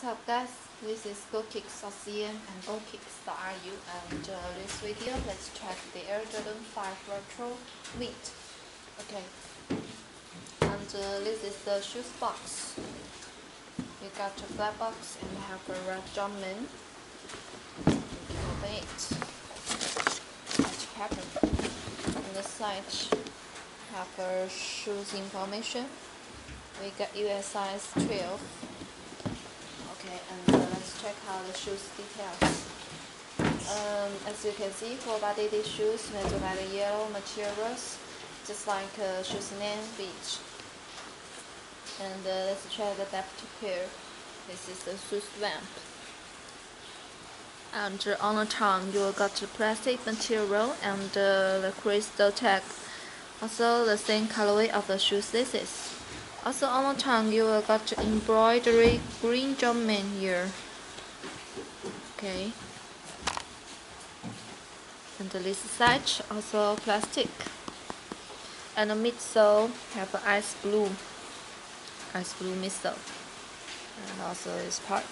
What's up guys, this is GoKick CN and GoKick RU and uh, this video let's check the Air Jordan 5 Retro Wheat. Okay, and uh, this is the shoes box. You got a black box and you have a red Jumpman. Open it. Let's happen. On the side have a shoes information. We got US size 12 Okay, and uh, let's check how the shoes details. Um, as you can see, full body these shoes made by the yellow materials, just like uh, shoes name beach. And uh, let's check the depth pair. This is the shoe swamp. And uh, on the tongue, you got the plastic material and uh, the crystal tag. Also, the same colorway of the shoe laces. Also on the tongue you will got embroidery green Jumpman here. Okay. And this side also plastic. And the midsole have ice blue. Ice blue midsole. And also this part.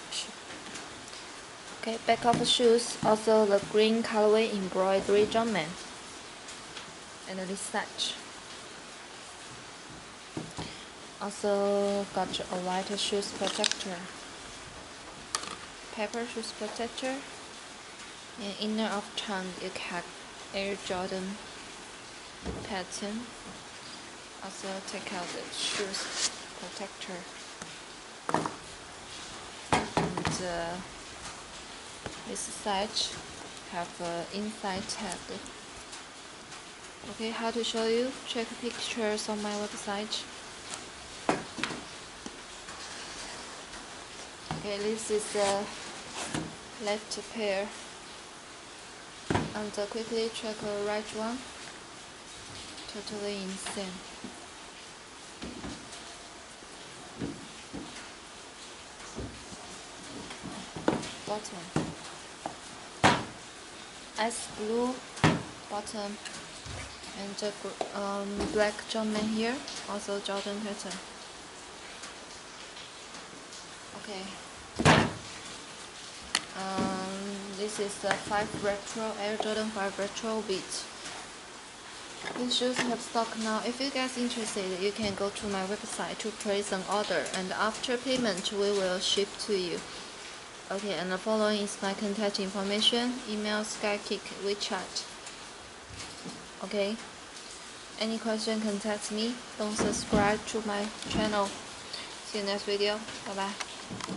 Okay, back of the shoes also the green colorway embroidery Jumpman. And this side. Also got a white shoes protector, paper shoes protector, and inner of tongue you have Air Jordan pattern. Also take out the shoes protector. And uh, this side have an inside tag. Okay, how to show you? Check pictures on my website. Okay, this is the left pair. And uh, quickly check the right one. Totally insane. Bottom. Ice blue bottom and uh, um, black Jordan here, also Jordan pattern. Okay. Um, this is the 5 Retro Air Jordan 5 Retro Wheat. These shoes have stock now. If you guys interested, you can go to my website to place an order, and after payment, we will ship to you. Okay, and the following is my contact information: email, Skykick, WeChat. Okay. Any question, contact me. Don't subscribe to my channel. See you next video. Bye bye.